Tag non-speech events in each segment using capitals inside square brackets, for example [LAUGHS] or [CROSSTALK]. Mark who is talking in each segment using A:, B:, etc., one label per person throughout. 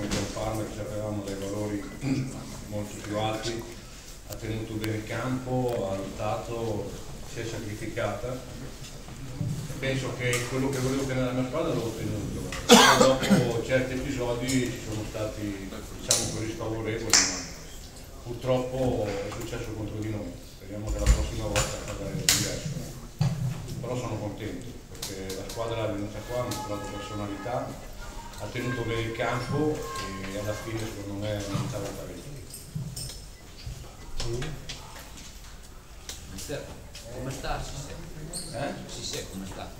A: al Parma che sapevamo dei valori molto più alti, ha tenuto bene il campo, ha lottato, si è sacrificata. Penso che quello che volevo ottenere nella mia squadra l'ho ottenuto. Dopo certi episodi ci sono stati diciamo così sfavorevoli, ma purtroppo è successo contro di noi. Speriamo che la prossima volta accada diverso. Però sono contento perché la squadra è venuta qua, ha mostrato personalità, ha tenuto bene il campo e alla fine secondo me è venuta la pareggio.
B: Mister, come sta?
A: Eh?
B: Sisse come sta?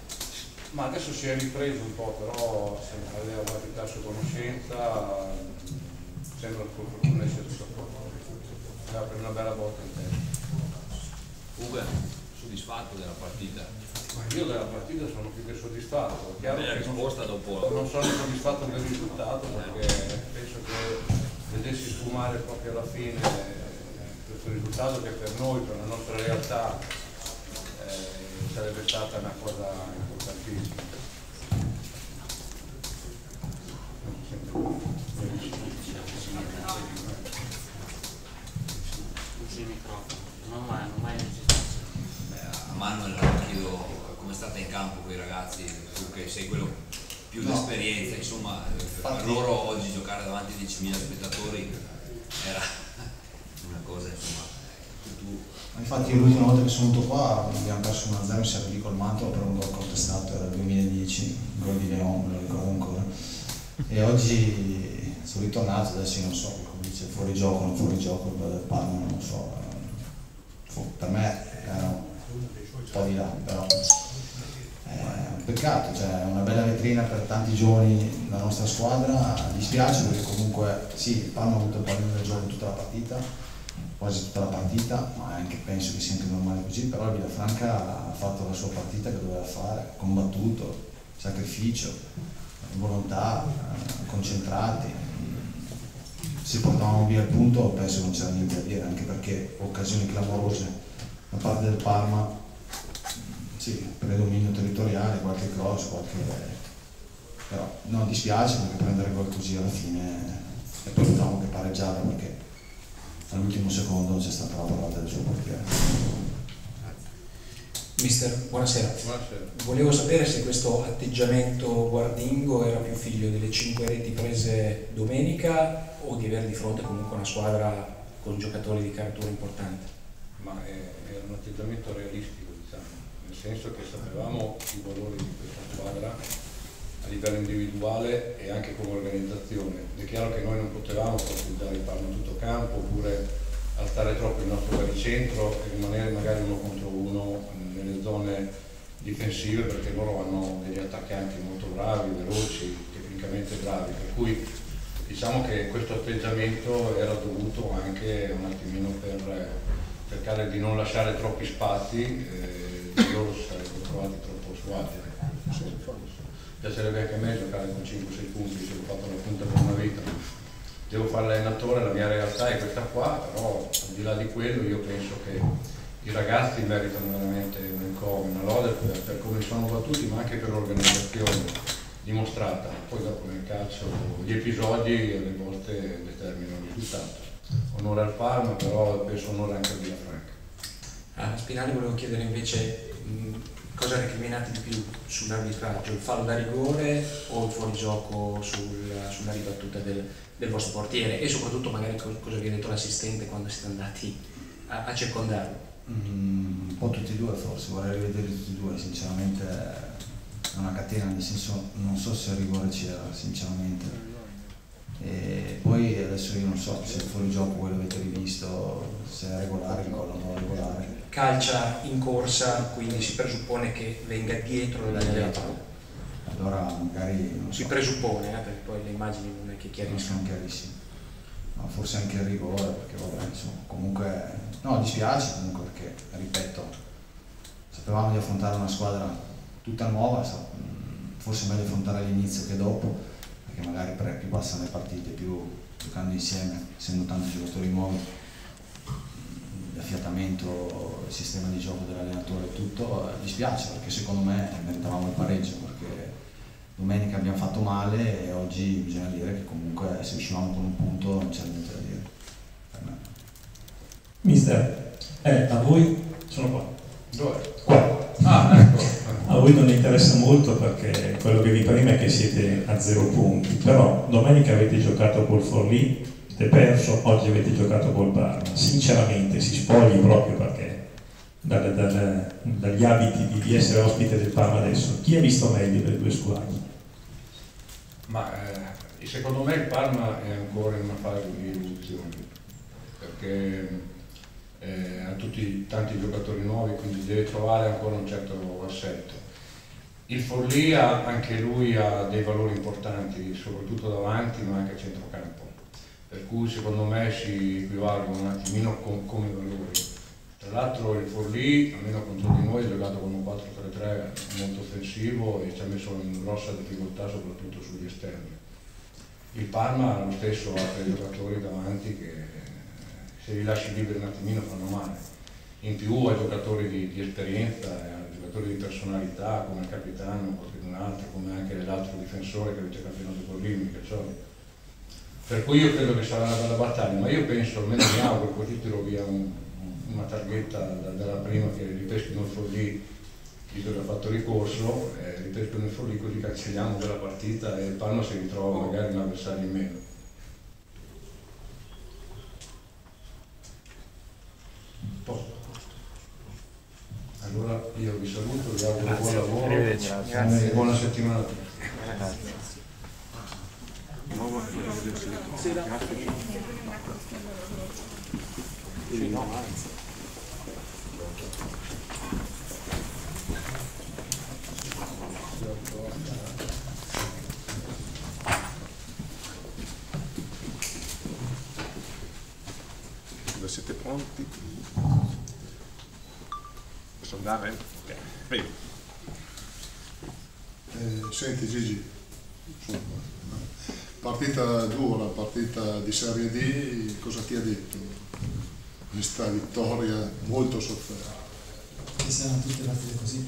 A: Ma adesso si è ripreso un po', però se aveva qualche tasso conoscenza, sembra per fortuna essere tutto a posto. Aveva preso una bella botta in testa.
B: Uwe, soddisfatto della partita?
A: Ma io della partita sono più che soddisfatto. Chiaro
B: Bella
A: che non,
B: risposta dopo
A: non sono soddisfatto del risultato perché penso che vedessi sfumare proprio alla fine questo risultato che per noi, per la nostra realtà, eh, sarebbe stata una cosa importantissima. Non si sente
C: Usi il microfono, non mai, non mai esistenza.
B: Beh, a Manuel chiedo come è stata in campo con i ragazzi, tu che sei quello più
D: No.
B: d'esperienza, insomma, per loro oggi giocare davanti a 10.000 spettatori era [LAUGHS] una cosa, insomma, tu
D: Infatti l'ultima volta che sono venuto qua abbiamo perso 1-0 in Serie col Mantova per un gol contestato, era il 2010, il gol di Leon, me lo ricordo ancora. E oggi sono ritornato, adesso non so, come dice, fuori gioco, non fuori gioco, il del Parma, non lo so. Per me era un po' di là, però è un peccato, cioè è una bella vetrina per tanti giovani la nostra squadra, dispiace perché comunque sì, il Parma ha avuto il pallone del gioco tutta la partita, quasi tutta la partita, ma anche penso che sia anche normale così, però il Villafranca ha fatto la sua partita che doveva fare, combattuto, sacrificio, volontà, eh, concentrati. Se portavamo via il punto penso non c'era niente da dire, anche perché occasioni clamorose da parte del Parma, sì, predominio territoriale, qualche cross, qualche... però no, dispiace perché prendere gol così alla fine e poi potevamo che pareggiare perché all'ultimo secondo c'è stata la parata del suo portiere.
E: Mister, buonasera.
A: Buonasera.
E: Volevo sapere se questo atteggiamento guardingo era più figlio delle cinque reti prese domenica o di avere di fronte comunque una squadra con giocatori di caratura importante.
A: ma è, è un atteggiamento realistico, diciamo, nel senso che sapevamo i valori di questa squadra a livello individuale e anche come organizzazione. È chiaro che noi non potevamo utilizzare il Parma tutto campo oppure alzare troppo il nostro baricentro e rimanere magari uno contro uno nelle zone difensive perché loro hanno degli attaccanti molto bravi, veloci, tecnicamente bravi, per cui diciamo che questo atteggiamento era dovuto anche un attimino per cercare di non lasciare troppi spazi, eh, loro si sarebbero trovati troppo suati. Piacerebbe anche a me giocare con 5-6 punti, se l'ho fatto una punta per una vita. Devo fare l'allenatore, la mia realtà è questa qua, però al di là di quello io penso che i ragazzi meritano veramente un income, una lode per, per come sono battuti, ma anche per l'organizzazione dimostrata. Poi dopo nel calcio gli episodi alle volte determinano il risultato. Onore al Parma, però penso onore anche al Villafranca.
E: A Spinelli volevo chiedere invece mh, cosa recriminate di più sull'arbitraggio, il fallo da rigore o il fuorigioco sul, sulla ribattuta del, del vostro portiere e soprattutto magari co- cosa vi ha detto l'assistente quando siete andati a, a circondarlo.
D: Mm, un po' tutti e due forse, vorrei rivedere tutti e due, sinceramente è una catena, nel senso non so se il rigore c'era, sinceramente. E poi adesso io non so se il fuorigioco voi l'avete rivisto, se è regolare il gol o non regolare.
E: Calcia in corsa, quindi si presuppone che venga dietro la linea della palla.
D: Allora magari non
E: Si
D: so,
E: presuppone, eh, perché poi le immagini non è che
D: non
E: chiariscono.
D: sono chiarissimi. Ma forse anche il rigore, perché vabbè, insomma, comunque no, dispiace comunque perché, ripeto, sapevamo di affrontare una squadra tutta nuova, forse è meglio affrontare all'inizio che dopo, perché magari pre- più passano le partite, più giocando insieme, essendo tanti giocatori nuovi, l'affiatamento, il sistema di gioco dell'allenatore e tutto, eh, dispiace perché secondo me meritavamo il pareggio, perché domenica abbiamo fatto male e oggi bisogna dire che comunque se uscivamo con un punto non c'era niente da dire. Per me.
F: Mister, eh, a voi sono qua.
A: Dove?
F: Qua.
A: Ah, ecco.
F: A voi non interessa molto perché quello che vi preme è che siete a zero punti, però domenica avete giocato col Forlì, avete perso, oggi avete giocato col Parma. Sinceramente si spogli proprio perché dal- dal- dagli abiti di, di essere ospite del Parma adesso, chi ha visto meglio delle due squadre?
A: Ma eh, secondo me il Parma è ancora in una fase di evoluzione perché eh, ha tutti tanti giocatori nuovi, quindi deve trovare ancora un certo assetto. Il Forlì anche lui ha dei valori importanti, soprattutto davanti ma anche a centrocampo, per cui secondo me si equivalgono un attimino con- come valori. Tra l'altro il Forlì, almeno contro di noi, ha giocato con un 4-3-3 molto offensivo e ci ha messo in grossa difficoltà soprattutto sugli esterni. Il Parma lo stesso ha tre giocatori davanti che se li lasci liberi un attimino fanno male. In più ha giocatori di, di esperienza, e ha giocatori di personalità come il capitano qualcun altro, come anche l'altro difensore che avete il campionato con Rimini, Caccioli. Per cui io credo che sarà una bella battaglia, ma io penso, almeno mi auguro, così tiro via un- una targhetta da- dalla prima che ripescono il Forlì, visto che ha fatto ricorso, eh, ripescono il Forlì così cancelliamo quella partita e il Palma si ritrova magari un avversario in meno. Posto. Allora io vi saluto, vi auguro buon lavoro
C: Arrivederci.
A: e
C: Grazie.
A: buona settimana a tutti.
G: Dove siete pronti? Posso andare? Ok, prego.
H: Eh, senti Gigi, insomma, partita dura, partita di Serie D, cosa ti ha detto? Questa vittoria molto sofferta.
I: che saranno tutte partite così,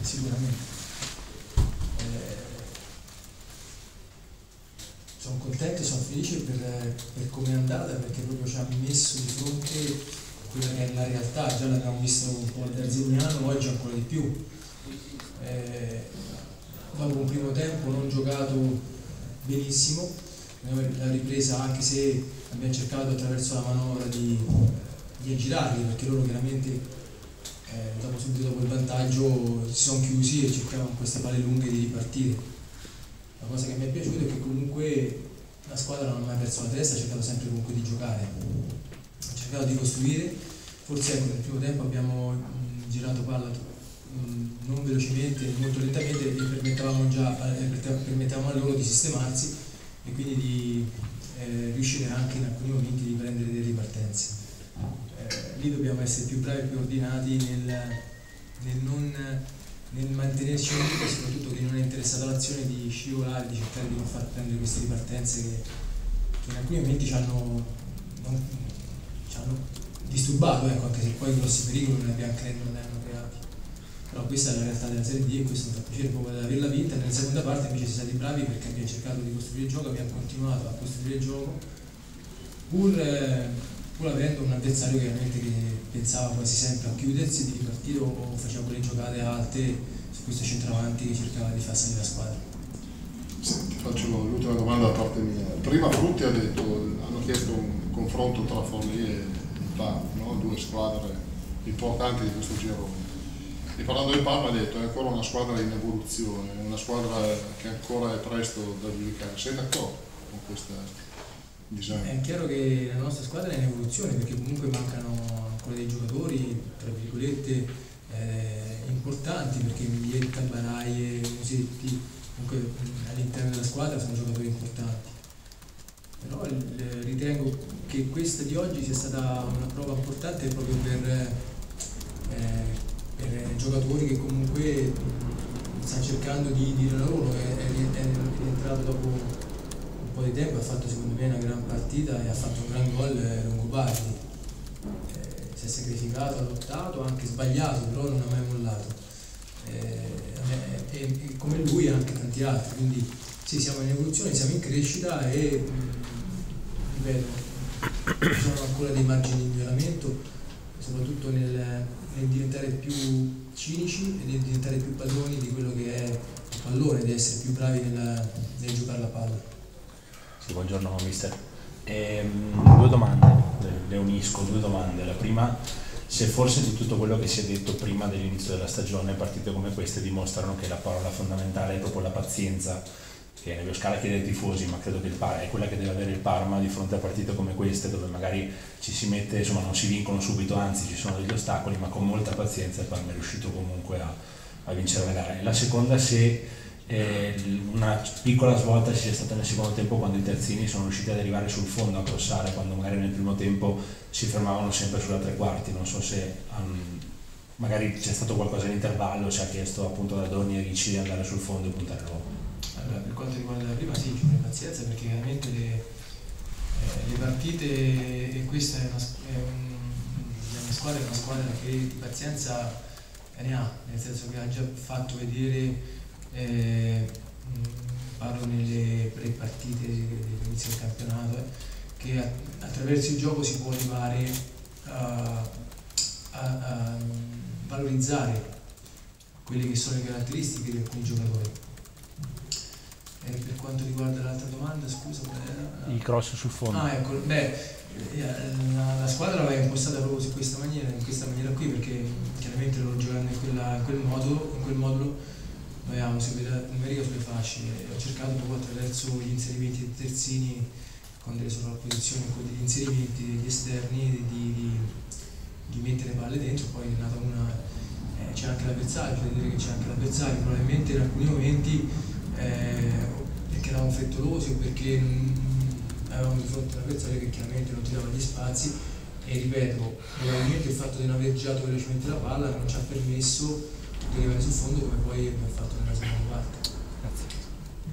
I: sicuramente. Eh, sono contento, sono felice per, per come è andata perché proprio ci ha messo di fronte quella che è la realtà, già l'abbiamo visto un po' da Arzignano, oggi ancora di più. Eh, dopo un primo tempo non giocato benissimo, la ripresa anche se abbiamo cercato attraverso la manovra di, di aggirarli perché loro chiaramente eh, dopo, subito dopo il vantaggio si sono chiusi e cercavano queste palle lunghe di ripartire. La cosa che mi è piaciuta è che comunque la squadra non ha mai perso la testa, ha cercato sempre comunque di giocare, cercato di costruire, forse ecco, nel primo tempo abbiamo mh, girato palla mh, non velocemente, molto lentamente e permettevamo, già, eh, permettevamo a loro di sistemarsi e quindi di eh, riuscire anche in alcuni momenti di prendere delle ripartenze. Eh, lì dobbiamo essere più bravi e più ordinati nel, nel non nel mantenerci uniti e soprattutto che non è interessata l'azione di scivolare, di cercare di non far prendere queste ripartenze che, che in alcuni momenti ci hanno, non- ci hanno disturbato, ecco, anche se poi grossi pericoli non ne abbiamo cre- non ne hanno creati. Però questa è la realtà della Serie D e questo mi fa piacere proprio di averla vinta. Nella seconda parte invece siamo stati bravi perché abbiamo cercato di costruire il gioco, abbiamo continuato a costruire il gioco pur, eh, pur avendo un avversario chiaramente che pensava quasi sempre a chiudersi, di ripartire o faceva quelle giocate alte su questo centravanti che cercava di far salire la squadra.
H: Senti, faccio l'ultima domanda da parte mia. Prima Frutti ha detto, hanno chiesto un confronto tra Forlì e Parma, no? due squadre importanti di questo girone. E parlando del Parma ha detto è ancora una squadra in evoluzione, una squadra che ancora è presto da giudicare. Sei d'accordo con questa diciamo?
I: È chiaro che la nostra squadra è in evoluzione perché comunque mancano ancora dei giocatori, tra virgolette, eh, importanti perché Miglietta, Baraie, Musetti, comunque all'interno della squadra sono giocatori importanti. Però il- ritengo che questa di oggi sia stata una prova importante proprio per, eh, per giocatori che comunque stanno cercando di dire la loro, è, è, è rientrato dopo un po' di tempo, ha fatto secondo me una gran partita e ha fatto un gran gol eh, Longobardi. Eh, si è sacrificato, ha lottato, ha anche sbagliato, però non ha mai mollato. Eh, me- e, e come lui anche tanti altri, quindi sì, siamo in evoluzione, siamo in crescita e ci sono ancora dei margini di miglioramento, soprattutto nel, nel diventare più cinici e nel diventare più padroni di quello che è il pallone, di essere più bravi nel, nel giocare la palla.
J: Sì, buongiorno mister. Ehm, due domande, le unisco, due domande. La prima, se forse di tutto quello che si è detto prima dell'inizio della stagione, partite come queste dimostrano che la parola fondamentale è proprio la pazienza, che Nevio Scala chiede ai tifosi, ma credo che il Par- è quella che deve avere il Parma di fronte a partite come queste, dove magari ci si mette, insomma non si vincono subito, anzi ci sono degli ostacoli, ma con molta pazienza il Parma è riuscito comunque a, a vincere la gara. E la seconda, se una piccola svolta ci sia stata nel secondo tempo quando i terzini sono riusciti ad arrivare sul fondo a crossare, quando magari nel primo tempo si fermavano sempre sulla tre quarti, non so se um, magari c'è stato qualcosa in intervallo, ci ha chiesto appunto da Doni e Ricci di andare sul fondo e puntare l'uomo.
I: Allora, per quanto riguarda la prima, sì, ci vuole pazienza perché chiaramente le, eh, le partite, e questa è una, è un- è una squadra, è una squadra che di pazienza ne ha, nel senso che ha già fatto vedere, eh, parlo nelle pre partite dell'inizio del campionato, eh, che attraverso il gioco si può arrivare a, a- a valorizzare quelle che sono le caratteristiche di alcuni giocatori. E per quanto riguarda l'altra domanda, scusa, era?
J: Il cross sul fondo.
I: Ah, ecco, beh, eh, la, la squadra va impostata proprio su questa maniera, in questa maniera qui, perché chiaramente loro giocando in, quella- in quel modo, in quel modulo, noi avevamo seguito numerica sulle fasce ho cercato proprio attraverso gli inserimenti dei terzini con delle sovrapposizioni, con degli inserimenti degli esterni, di, di, di mettere palle dentro, poi è nata una. eh, c'è anche l'avversario, da dire che c'è anche l'avversario, probabilmente in alcuni momenti eh, perché eravamo frettolosi o perché mm, avevamo di fronte un che chiaramente non tirava gli spazi e ripeto, probabilmente il fatto di non aver girato velocemente la palla non ci ha permesso di arrivare sul fondo come poi abbiamo fatto nella seconda parte.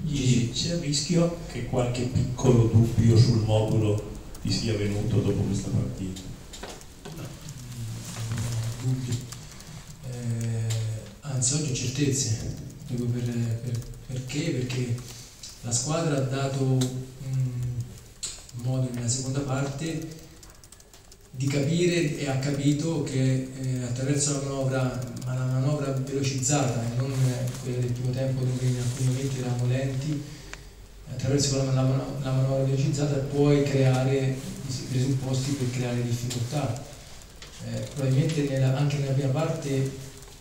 F: Gigi, c'è il rischio che qualche piccolo dubbio sul modulo ti sia venuto dopo questa partita?
I: dubbi. Eh, anzi, oggi ho certezze, proprio per, per- perché? Perché la squadra ha dato mm, modo nella seconda parte di capire e ha capito che eh, attraverso la manovra, ma la manovra velocizzata e non eh, quella del primo tempo dove in alcuni momenti eravamo lenti, attraverso la, la, la manovra velocizzata puoi creare i presupposti per creare difficoltà. Eh, probabilmente nella- anche nella prima parte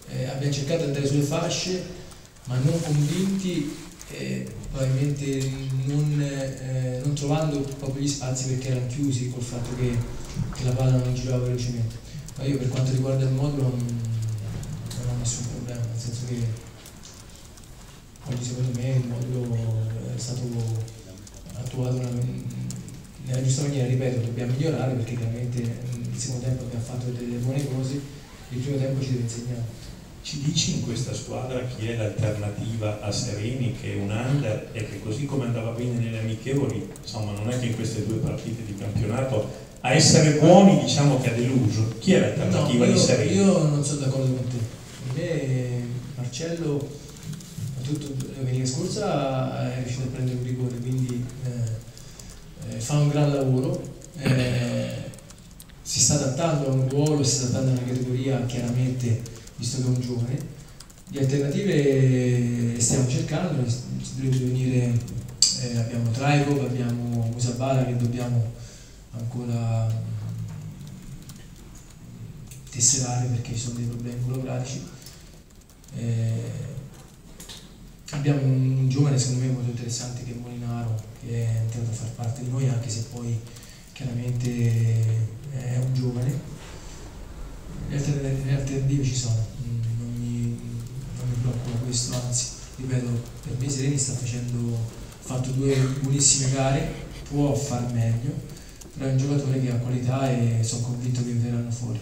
I: eh, abbiamo cercato di andare sulle fasce, ma non convinti, eh, probabilmente non, eh, non trovando proprio gli spazi perché erano chiusi col fatto che, che la palla non girava velocemente. Ma io per quanto riguarda il modulo non, non ho nessun problema, nel senso che oggi secondo me il modulo è stato attuato una- nella giusta maniera, ripeto, dobbiamo migliorare perché chiaramente mm, il secondo tempo abbiamo fatto delle buone cose, il primo tempo ci deve insegnare.
F: Ci dici in questa squadra chi è l'alternativa a Sereni, che è un under e che così come andava bene nelle amichevoli, insomma non è che in queste due partite di campionato a essere buoni diciamo che ha deluso. Chi è l'alternativa
I: No,
F: di
I: io,
F: Sereni?
I: io non sono d'accordo con te. Per me Marcello, soprattutto domenica scorsa, è riuscito a prendere un rigore, quindi eh, eh, fa un gran lavoro. eh, si sta adattando a un ruolo, si sta adattando a una categoria chiaramente, visto che è un giovane. Di alternative stiamo cercando, dovrebbe venire, eh, abbiamo Traikov, abbiamo Musabala che dobbiamo ancora tesserare perché ci sono dei problemi burocratici. Eh, abbiamo un, un giovane secondo me molto interessante che è Molinaro, che è entrato a far parte di noi anche se poi chiaramente è un giovane. Le le alternative ci sono, mm, non mi, non mi preoccupa questo, anzi, ripeto, per me Sereni sta facendo, ha fatto due buonissime gare, può far meglio, però è un giocatore che ha qualità e sono convinto che verranno fuori.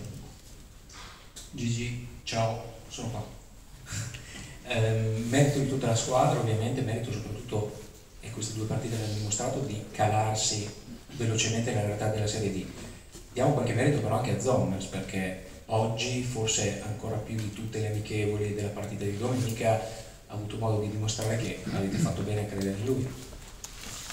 E: Gigi, ciao, sono qua. [LAUGHS] Ehm, merito di tutta la squadra, ovviamente, merito soprattutto, e queste due partite l'hanno dimostrato, di calarsi velocemente nella realtà della Serie D. Diamo qualche merito però anche a Zommers, perché oggi, forse ancora più di tutte le amichevoli della partita di domenica, ha avuto modo di dimostrare che avete fatto bene a credere in lui.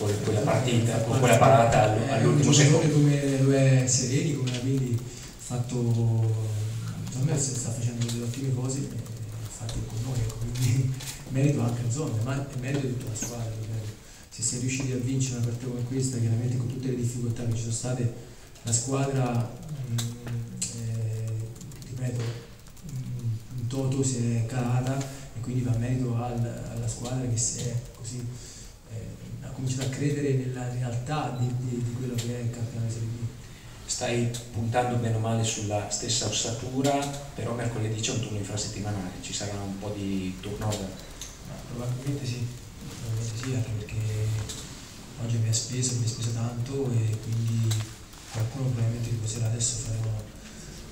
E: Poi, poi la partita, poi quella parata all'ultimo secondo.
I: come lo è Sereni, come Vidi, fatto a me sta facendo delle ottime cose, eh, infatti con noi, ecco, quindi [LAUGHS] merito anche a Zona, ma è merito di tutta la squadra, se si è riusciti a vincere una partita come questa, chiaramente con tutte le difficoltà che ci sono state, la squadra, mm, eh, ripeto, mm, in toto si è calata e quindi va merito al- alla squadra che si è così cominciato a credere nella realtà di, di- di quello che è il campionato di Serie B.
E: Stai puntando bene o male sulla stessa ossatura, però mercoledì c'è un turno infrasettimanale, ci sarà un po' di turnover.
I: Ma probabilmente sì, probabilmente sì, anche perché oggi mi ha speso, mi ha speso tanto e quindi qualcuno probabilmente riposerà adesso faremo,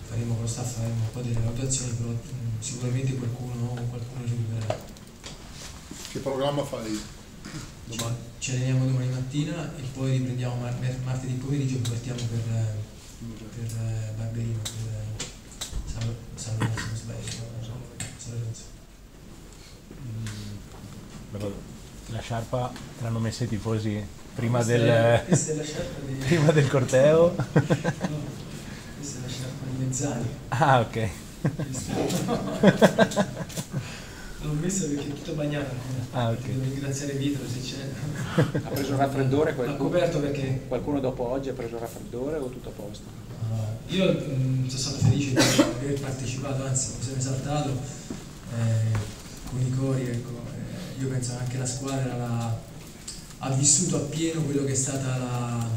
I: faremo con lo staff faremo un po' delle valutazioni, però mm, sicuramente qualcuno, qualcuno recupererà.
H: Che programma fai domani?
I: Ci alleniamo domani mattina e poi riprendiamo mar- martedì pomeriggio e partiamo per, eh, per eh, Barberino, per eh, San, San Lorenzo, se sbaglio, no, San Lorenzo.
J: Però La sciarpa te l'hanno messa i tifosi prima del,
I: è- sciarpa di-
J: prima del corteo? [LAUGHS]
I: No, questa è la sciarpa di Mezzani.
J: Ah, ok. [LAUGHS]
I: L'ho messo perché è tutto bagnato ancora.
J: Ah, ok.
I: Devo ringraziare Vito se c'è. [LAUGHS]
K: Ha preso il raffreddore qualcuno?
I: coperto perché
K: Qualcuno dopo oggi ha preso il raffreddore o tutto a posto?
I: uh, io mm, sono stato felice di aver partecipato, anzi mi sono esaltato eh, con i cori. Ecco, eh, io penso che anche la squadra l'ha- ha vissuto appieno quello che è stata la,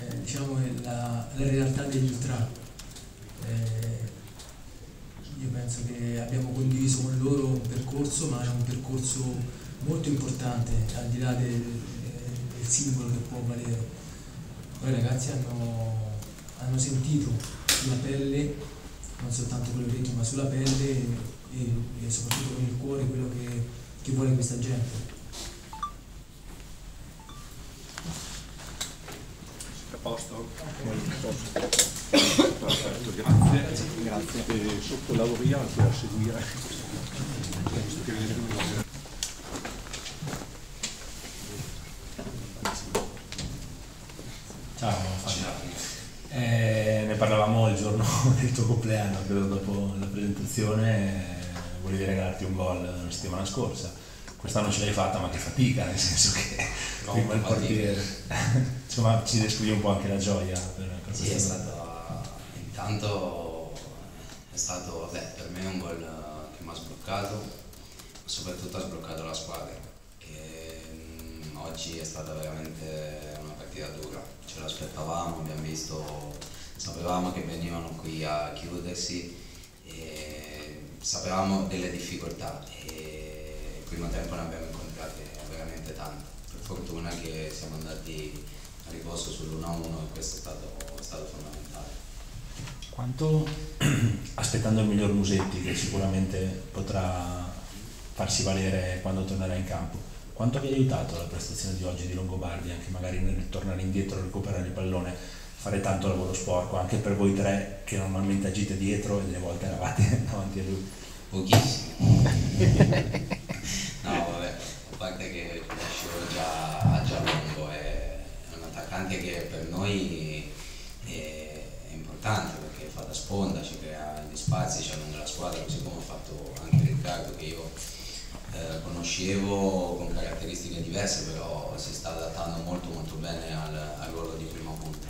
I: eh, diciamo, la, la realtà degli ultra. Eh, penso che abbiamo condiviso con loro un percorso, ma è un percorso molto importante, al di là del, del singolo che può valere. Poi i ragazzi hanno, hanno sentito sulla pelle, non soltanto con le orecchie, ma sulla pelle e, e soprattutto con il cuore quello che, che vuole questa gente.
G: A posto? Grazie.
K: Grazie.
G: E sotto lavoriamo per seguire. Visto che viene
J: Ciao Fabio. Eh, ne parlavamo il giorno del tuo compleanno, credo dopo la presentazione, eh, volevi regalarti un gol la settimana scorsa. Quest'anno ce l'hai fatta, ma che fatica, nel senso che prima [LAUGHS] il portiere. [LAUGHS] Insomma, ci descrivi un po' anche la gioia per per
B: Sì, è stato intanto è stato vabbè, per me un gol eh, che mi ha sbloccato, soprattutto ha sbloccato la squadra. E, mm, oggi è stata veramente una partita dura, ce l'aspettavamo, abbiamo visto, sapevamo che venivano qui a chiudersi sapevamo delle difficoltà e il primo tempo ne abbiamo incontrate veramente tante. Per fortuna che siamo andati a riposo sull'1-1 e questo è stato, è stato fondamentale.
J: Quanto, [CLEARS THROAT] aspettando il miglior Musetti, che sicuramente potrà farsi valere quando tornerà in campo, quanto vi ha aiutato la prestazione di oggi di Longobardi, anche magari nel tornare indietro, recuperare il pallone, fare tanto lavoro sporco, anche per voi tre che normalmente agite dietro e delle volte eravate [LAUGHS] davanti a lui?
B: Pochissimo. [LAUGHS] no, vabbè, a parte che conoscevo già, già Longo, è un attaccante che per noi è importante da sponda, ci crea gli spazi, ci allunga la squadra, così come ha fatto anche Riccardo che io eh, conoscevo con caratteristiche diverse, però si sta adattando molto molto bene al, al ruolo di prima punta.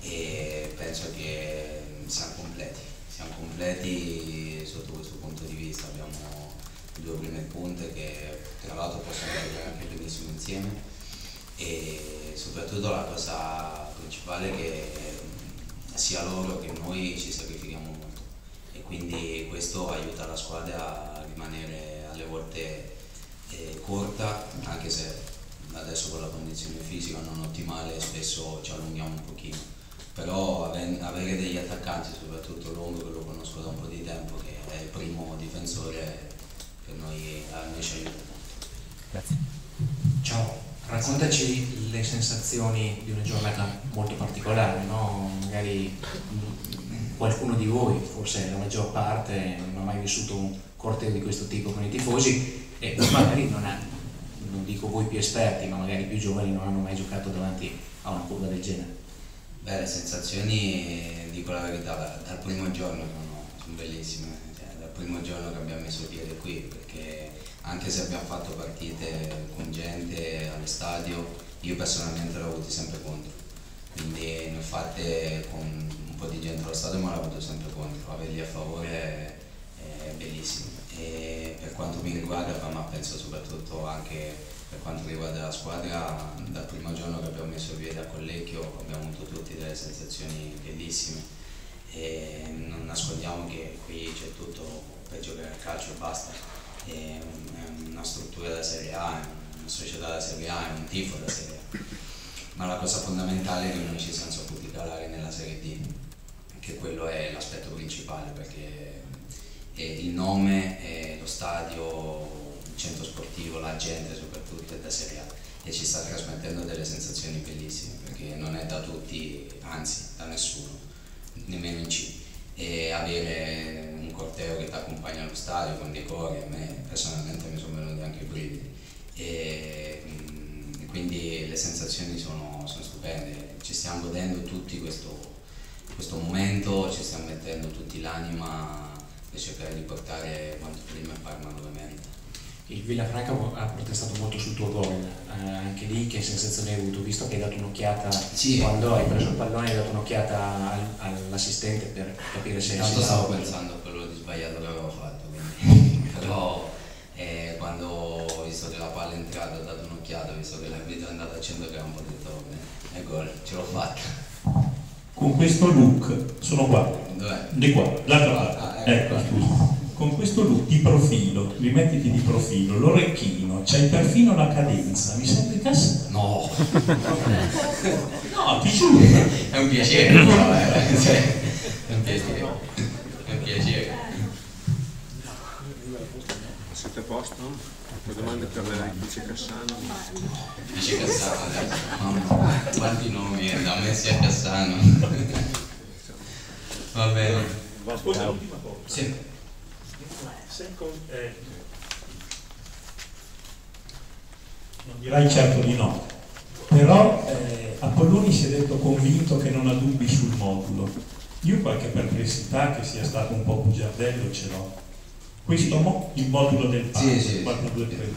B: E penso che siamo completi, siamo completi sotto questo punto di vista, abbiamo due prime punte che tra l'altro possono giocare anche benissimo insieme. E soprattutto la cosa principale che sia loro che noi ci sacrifichiamo molto. E quindi questo aiuta la squadra a rimanere alle volte eh, corta anche se adesso con la condizione fisica non ottimale spesso ci allunghiamo un pochino. Però ave- avere degli attaccanti soprattutto Longo che lo conosco da un po' di tempo che è il primo difensore per noi, a noi ci aiuta
J: Grazie.
E: Ciao, raccontaci le sensazioni di una giornata molto particolare, no? Magari qualcuno di voi, forse la maggior parte, non ha mai vissuto un corteo di questo tipo con i tifosi e magari non, ha, non dico voi più esperti, ma magari più giovani non hanno mai giocato davanti a una curva del genere?
B: Beh, le sensazioni, dico la verità, dal primo giorno sono, sono bellissime, cioè, dal primo giorno che abbiamo messo piede qui, perché anche se abbiamo fatto partite con gente allo stadio, io personalmente l'ho avuto sempre contro, quindi ne ho fatte con un po' di gente allo stadio ma l'ho avuto sempre contro, averli a favore è, è bellissimo. E per quanto mi riguarda, ma penso soprattutto anche per quanto riguarda la squadra, dal primo giorno che abbiamo messo piede a Collecchio abbiamo avuto tutti delle sensazioni bellissime. E non nascondiamo che qui c'è tutto per giocare a calcio e basta, è una struttura da Serie A, è una società da Serie A, è un tifo da Serie A, ma la cosa fondamentale è che noi ci siamo saputi calare nella Serie D, che quello è l'aspetto principale perché il nome, lo stadio, il centro sportivo, la gente soprattutto è da Serie A e ci sta trasmettendo delle sensazioni bellissime perché non è da tutti, anzi da nessuno, nemmeno in C. E avere corteo che ti accompagna allo stadio con dei cori, a me personalmente mi sono venuti anche i brividi. E, mm, quindi le sensazioni sono, sono, stupende, ci stiamo godendo tutti questo, questo momento, ci stiamo mettendo tutti l'anima e cercare di portare quanto prima il Parma dove merita.
E: Il Villafranca ha protestato molto sul tuo gol, eh, anche lì che sensazione hai avuto? Visto che hai dato un'occhiata
B: sì.
E: quando hai preso il pallone, hai dato un'occhiata al, all'assistente per capire se...
B: Intanto stavo pensando sbagliato che avevo fatto, quindi. [LAUGHS] però eh, quando ho visto che la palla è entrata ho dato un'occhiata, visto che l'arbitro è andato a centrocampo ho detto è gol, ce l'ho fatta.
F: Con questo look, sono qua,
B: Dov'è?
F: di qua, l'altra parte,
B: Ah,
F: ecco
B: ecco.
F: scusa. Con questo look di profilo, rimettiti di profilo, l'orecchino, c'hai perfino la cadenza, mi sembri cassa?
B: No, [LAUGHS]
F: No, ti giuro. [LAUGHS]
B: è un piacere, però, eh. cioè, è un piacere, è un piacere.
G: Siete a Le domande per il vice Cassano?
B: Dice Cassano adesso, mamma, quanti nomi da Messi a Cassano. Va bene.
F: Ascolta,
B: Sì.
F: eh, non dirai certo di no, però eh, Apolloni si è detto convinto che non ha dubbi sul modulo. Io qualche perplessità che sia stato un po' bugiardello ce l'ho. Questo il modulo del Parma,
B: Sì, sì, sì.
F: 4, 2, 3, 1.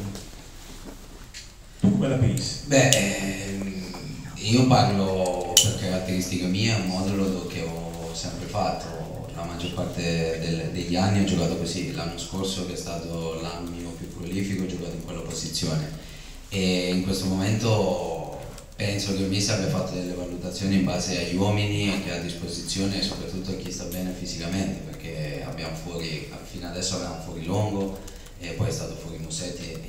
F: Tu come la pensi?
B: Beh, ehm, io parlo per caratteristiche mie, è un modulo che ho sempre fatto, la maggior parte del- degli anni ho giocato così, l'anno scorso che è stato l'anno mio più prolifico ho giocato in quella posizione e in questo momento penso che il mister abbia fatto delle valutazioni in base agli uomini che ha a disposizione e soprattutto a chi sta bene fisicamente perché abbiamo fuori, fino adesso avevamo fuori Longo e poi è stato fuori Musetti eh,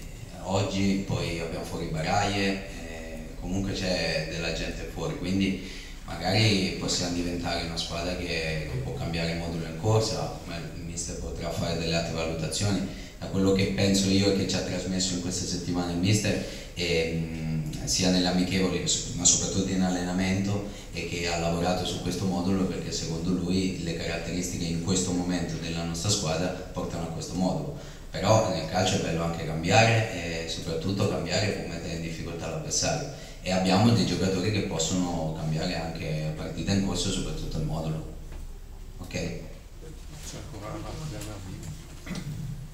B: oggi, poi abbiamo fuori Baraie, eh, comunque c'è della gente fuori, quindi magari possiamo diventare una squadra che, che può cambiare modulo in corsa, ma il mister potrà fare delle altre valutazioni. Da quello che penso io e che ci ha trasmesso in queste settimane il mister, ehm, sia nelle amichevoli ma soprattutto in allenamento, e che ha lavorato su questo modulo perché secondo lui le caratteristiche in questo momento della nostra squadra portano a questo modulo. Però nel calcio è bello anche cambiare e soprattutto cambiare può mettere in difficoltà l'avversario e abbiamo dei giocatori che possono cambiare anche partita in corso soprattutto il modulo. Ok?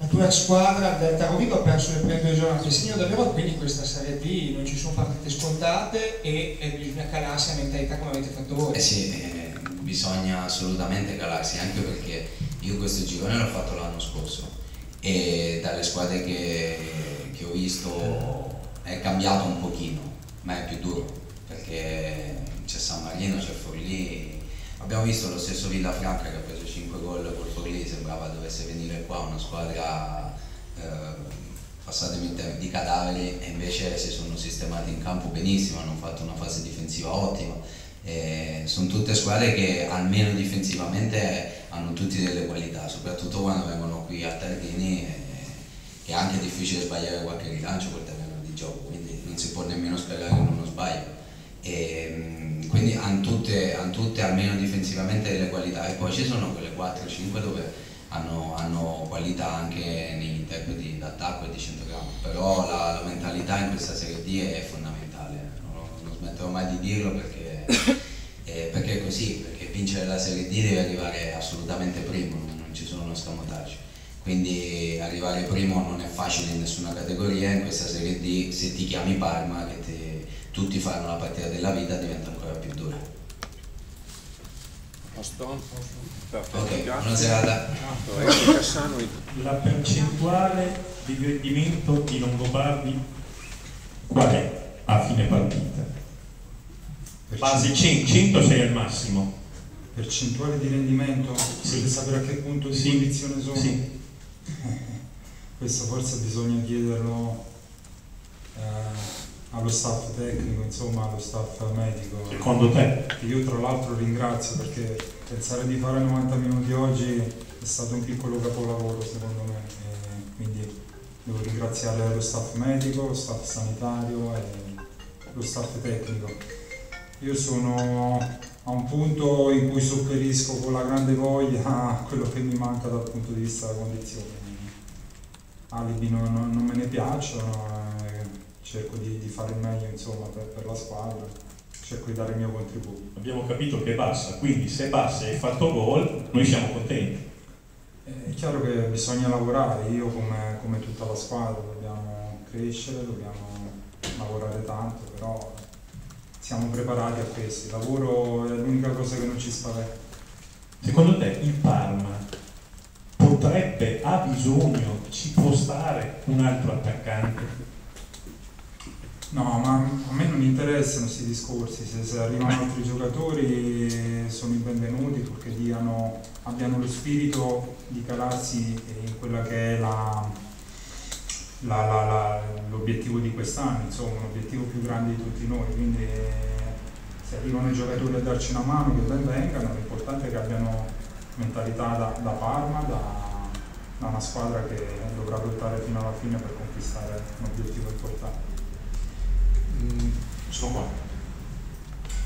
L: La tua squadra del Tarovigo ha perso le prime due giornate, segno davvero quindi questa Serie D non ci sono partite scontate e, e bisogna calarsi a mentalità come avete fatto voi.
B: Eh sì, eh, bisogna assolutamente calarsi anche perché io questo girone l'ho fatto l'anno scorso e dalle squadre che, che ho visto è cambiato un pochino, ma è più duro perché c'è San Marino, c'è Forlì. Abbiamo visto lo stesso Villafranca che ha preso 5 gol col Forlì, sembrava dovesse venire qua una squadra, eh, passatemi il termine, di cadaveri e invece si sono sistemati in campo benissimo, hanno fatto una fase difensiva ottima. Eh, sono tutte squadre che almeno difensivamente hanno tutte delle qualità, soprattutto quando vengono qui a Tardini eh, che è anche difficile sbagliare qualche rilancio col terreno di gioco, quindi non si può nemmeno sperare in uno sbaglio. E, mm, quindi hanno tutte, hanno tutte almeno difensivamente delle qualità e poi ci sono quelle 4-5 dove hanno, hanno qualità anche negli interpreti d'attacco e di centrocampo, però la, la, mentalità in questa Serie D è fondamentale, non, non smetterò mai di dirlo perché, eh, perché, è così, perché vincere la Serie D deve arrivare assolutamente primo, non, ci sono scamotaggio. Quindi arrivare primo non è facile in nessuna categoria, in questa Serie D se ti chiami Parma, che ti, tutti fanno la partita della vita, diventa. Ok, buona serata.
F: La percentuale di rendimento di Longobardi qual è a fine partita? Base 100, 100 sei al massimo.
M: Percentuale di rendimento?
F: Sì.
M: Volete sapere a che punto di
F: Sì.
M: condizione sono?
F: Sì. [LAUGHS]
M: Questo forse bisogna chiederlo eh, allo staff tecnico, insomma allo staff medico.
F: Secondo te?
M: Che Io tra l'altro ringrazio perché pensare di fare 90 minuti oggi è stato un piccolo capolavoro secondo me. E quindi devo ringraziare lo staff medico, lo staff sanitario e lo staff tecnico. Io sono a un punto in cui sopperisco con la grande voglia a [LAUGHS] quello che mi manca dal punto di vista della condizione. Alibi non, non- me ne piacciono, eh, cerco di, di fare il meglio insomma, per, per la squadra, cerco di dare il mio contributo.
F: Abbiamo capito che bassa, quindi se bassa e hai fatto gol, noi siamo contenti.
M: È chiaro che bisogna lavorare, io come, come tutta la squadra dobbiamo crescere, dobbiamo lavorare tanto, però siamo preparati a questo. Il lavoro è l'unica cosa che non ci spaventa.
F: Secondo te il Parma potrebbe, ha bisogno, ci può stare un altro attaccante?
M: No, ma a me non interessano questi discorsi, se, se arrivano altri giocatori sono i benvenuti perché diano, abbiano lo spirito di calarsi in quella che è l'obiettivo di quest'anno, insomma, un obiettivo più grande di tutti noi, quindi se arrivano i giocatori a darci una mano che ben vengano, l'importante è che abbiano mentalità da, da Parma, da, da una squadra che dovrà lottare fino alla fine per conquistare un obiettivo importante.
E: Sono qua.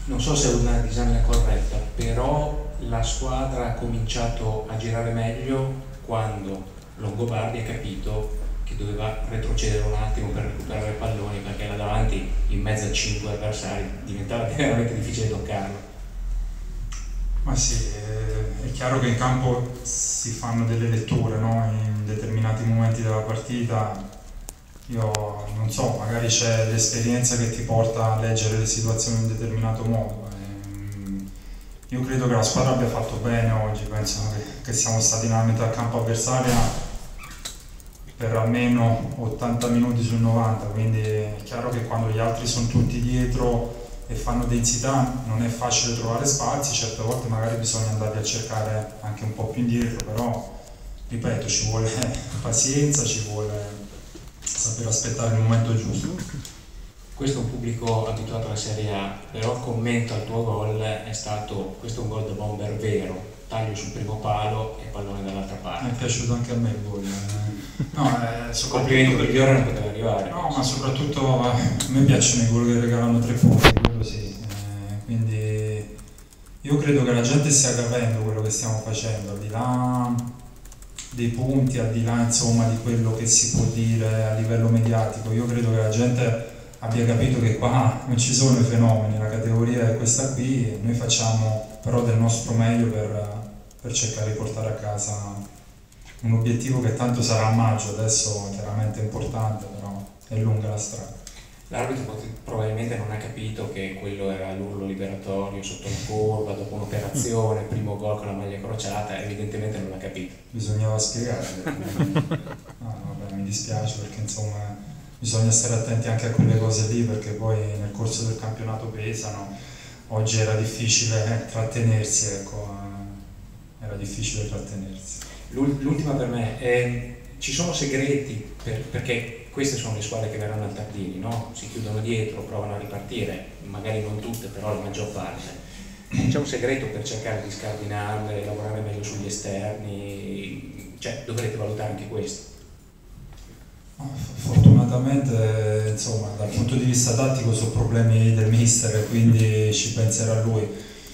E: Non so se è una disamina corretta, però la squadra ha cominciato a girare meglio quando Longobardi ha capito che doveva retrocedere un attimo per recuperare i palloni perché là davanti in mezzo a cinque avversari diventava [LAUGHS] veramente difficile toccarlo.
M: Ma sì, eh, è chiaro che in campo si fanno delle letture no? in determinati momenti della partita. Io non so, magari c'è l'esperienza che ti porta a leggere le situazioni in un determinato modo. Ehm, Io credo che la squadra abbia fatto bene oggi, penso che, che siamo stati nella metà campo avversaria per almeno 80 minuti su 90, quindi è chiaro che quando gli altri sono tutti dietro e fanno densità non è facile trovare spazi, certe volte magari bisogna andarli a cercare anche un po' più indietro, però ripeto ci vuole pazienza, ci vuole saper aspettare il momento giusto.
E: Questo è un pubblico abituato alla Serie A, però il commento al tuo gol è stato questo è un gol da bomber vero, taglio sul primo palo e pallone dall'altra
M: Mi è
E: parte.
M: piaciuto anche a me il gol. eh. No, eh, soprattutto
E: migliore non poteva arrivare.
M: No, ma soprattutto eh, a me piacciono i gol che regalano tre punti, quello sì. Eh, quindi io credo che la gente stia capendo quello che stiamo facendo, al di là dei punti, al di là insomma di quello che si può dire a livello mediatico. Io credo che la gente abbia capito che qua non ci sono i fenomeni, la categoria è questa qui, e noi facciamo però del nostro meglio per, per cercare di portare a casa un obiettivo che tanto sarà a maggio, adesso chiaramente è importante, però è lunga la strada.
E: L'arbitro pot- probabilmente non ha capito che quello era l'urlo liberatorio sotto la curva, dopo un'operazione, primo gol con la maglia crociata, evidentemente non l'ha capito.
M: Bisognava spiegare. [LAUGHS] No, vabbè, mi dispiace perché insomma bisogna stare attenti anche a quelle cose lì perché poi nel corso del campionato pesano. Oggi era difficile trattenersi, ecco, eh, era difficile trattenersi.
E: L'ul- L'ultima per me, è, ci sono segreti per- perché queste sono le squadre che verranno al Tardini, no? si chiudono dietro, provano a ripartire, magari non tutte, però la maggior parte. C'è un segreto per cercare di scardinarle, lavorare meglio sugli esterni, cioè dovrete valutare anche questo.
M: Fortunatamente, insomma, dal punto di vista tattico sono problemi del mister quindi ci penserà lui.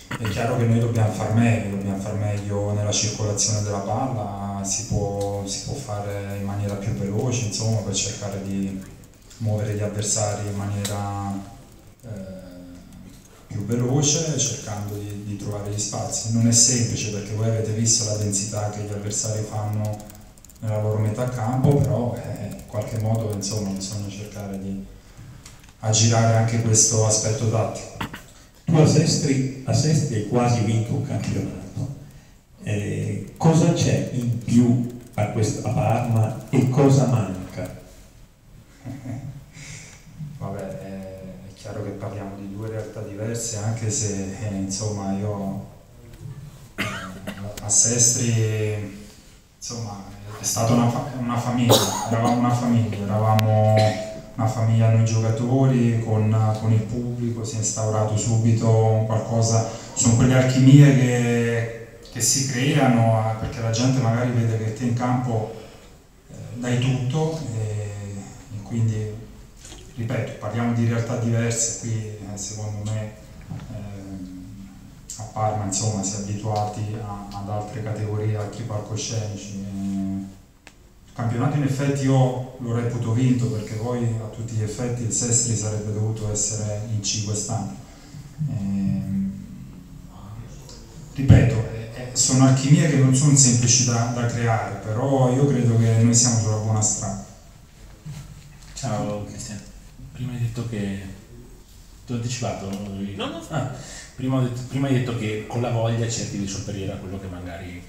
M: È chiaro che noi dobbiamo far meglio, dobbiamo far meglio nella circolazione della palla, si può, si può fare in maniera più veloce, insomma, per cercare di muovere gli avversari in maniera eh, più veloce, cercando di, di trovare gli spazi. Non è semplice perché voi avete visto la densità che gli avversari fanno nella loro metà campo, però eh, in qualche modo insomma, bisogna cercare di aggirare anche questo aspetto tattico.
F: Tu a Sestri, a Sestri hai quasi vinto un campionato. Eh, cosa c'è in più a, questa, Parma e cosa manca? [LAUGHS]
M: Vabbè, è chiaro che parliamo di due realtà diverse, anche se eh, insomma io eh, a Sestri insomma è stata una, fa- una famiglia, eravamo una famiglia, eravamo una famiglia noi giocatori con, con, il pubblico, si è instaurato subito qualcosa, sono quelle alchimie che, che si creano eh, perché la gente magari vede che te in campo eh, dai tutto e, e, quindi, ripeto, parliamo di realtà diverse, qui eh, secondo me eh, a Parma insomma si è abituati ad altre categorie, altri palcoscenici. Eh, il campionato in effetti io lo reputo vinto perché poi a tutti gli effetti il Sestri sarebbe dovuto essere in C quest'anno. Ehm, ripeto, eh, sono alchimie che non sono semplici da, da, creare, però io credo che noi siamo sulla buona strada.
J: Ciao Cristian, prima hai detto che... ti ho anticipato?
C: No, no.
J: Ah, prima, prima hai detto che con la voglia cerchi di sopperire a quello che magari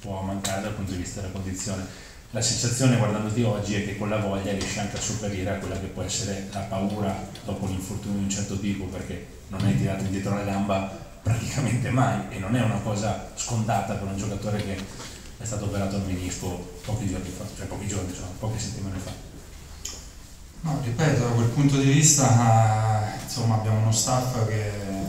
J: può mancare dal punto di vista della condizione la sensazione guardandoti oggi è che con la voglia riesci anche a sopperire a quella che può essere la paura dopo un infortunio di un certo tipo perché non hai tirato indietro la gamba praticamente mai e non è una cosa scontata per un giocatore che è stato operato al menisco pochi giorni fa, cioè pochi giorni, cioè poche settimane fa.
M: No, ripeto, da quel punto di vista insomma abbiamo uno staff che è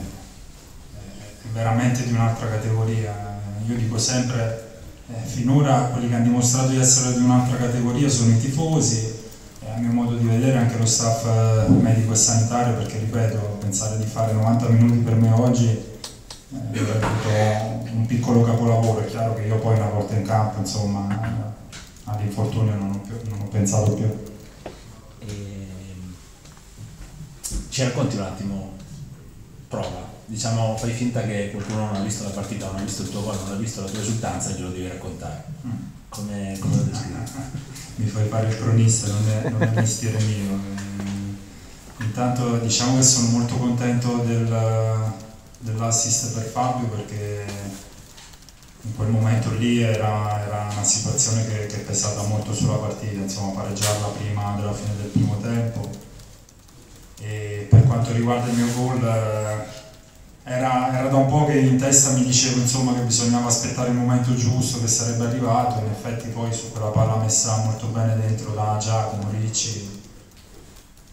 M: veramente di un'altra categoria. Io dico sempre eh, finora quelli che hanno dimostrato di essere di un'altra categoria sono i tifosi e a mio modo di vedere anche lo staff eh, medico e sanitario perché ripeto, pensare di fare 90 minuti per me oggi è un piccolo capolavoro, è chiaro che io poi una volta in campo insomma all'infortunio non non ho pensato più.
J: E... Ci racconti un attimo, prova, diciamo, fai finta che qualcuno non ha visto la partita, non ha visto il tuo gol, non ha visto la tua esultanza e glielo devi raccontare. Mm. Come, come lo descrivi? [LAUGHS]
M: Mi fai fare il cronista, non è, non è mestiere mio. Ehm, intanto diciamo che sono molto contento del, dell'assist per Fabio perché in quel momento lì era, era una situazione che, che, è molto sulla partita, insomma pareggiarla prima della fine del primo tempo. E per quanto riguarda il mio gol era, era, da un po' che in testa mi dicevo insomma, che bisognava aspettare il momento giusto che sarebbe arrivato, in effetti poi su quella palla messa molto bene dentro da Giacomo Ricci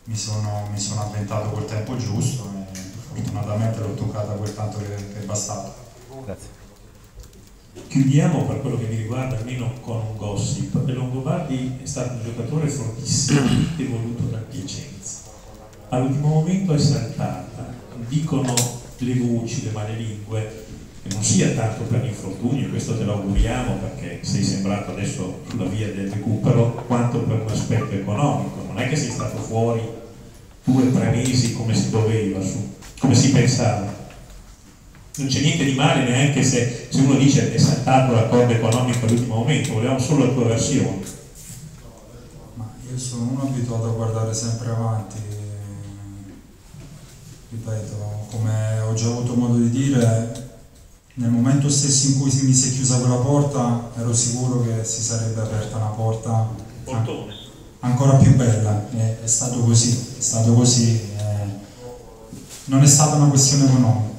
M: mi sono, mi sono avventato col tempo giusto e fortunatamente l'ho toccata quel tanto che, che bastava.
J: Grazie.
F: Chiudiamo per quello che mi riguarda almeno con un gossip. Longobardi è stato un giocatore fortissimo e voluto da Piacenza. All'ultimo momento è saltata. Dicono le voci, le malelingue, che non sia tanto per l'infortunio, questo te lo auguriamo perché sei sembrato adesso sulla via del recupero, quanto per un aspetto economico. Non è che sei stato fuori due o tre mesi come si doveva, su, come si pensava. Non c'è niente di male neanche se, se uno dice è saltato l'accordo economico all'ultimo momento, volevamo solo la tua versione.
M: Ma io sono uno abituato a guardare sempre avanti, ripeto, come ho già avuto modo di dire, nel momento stesso in cui mi si è chiusa quella porta ero sicuro che si sarebbe aperta una porta ancora più bella. È, è, stato così, è stato così. Non è stata una questione economica.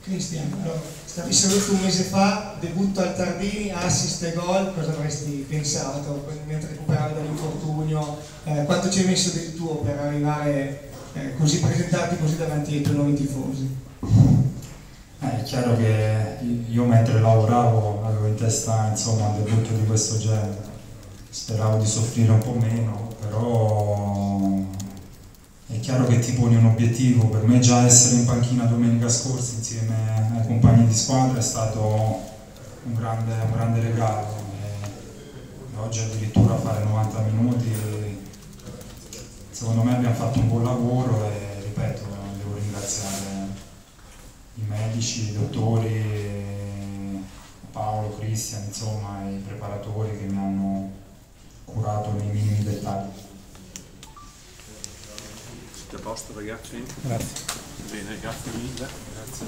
L: Cristian, allora, stavi saluto un mese fa, debutto al Tardini, assist e gol, cosa avresti pensato mentre recuperavi dall'infortunio? Eh, quanto ci hai messo del tuo per arrivare eh, così, presentarti così davanti ai tuoi nuovi tifosi?
M: Eh, è chiaro che io mentre lavoravo avevo in testa insomma, un debutto di questo genere, speravo di soffrire un po' meno, però è chiaro che ti poni un obiettivo, per me già essere in panchina domenica scorsa insieme ai compagni di squadra è stato un grande, un grande regalo. E, oggi addirittura fare 90 minuti, secondo me abbiamo fatto un buon lavoro e ripeto, devo ringraziare i medici, i dottori, Paolo, Cristian, insomma, i preparatori che mi hanno curato nei minimi dettagli.
G: Siete a posto ragazzi?
J: Grazie.
G: Bene, grazie mille. Grazie.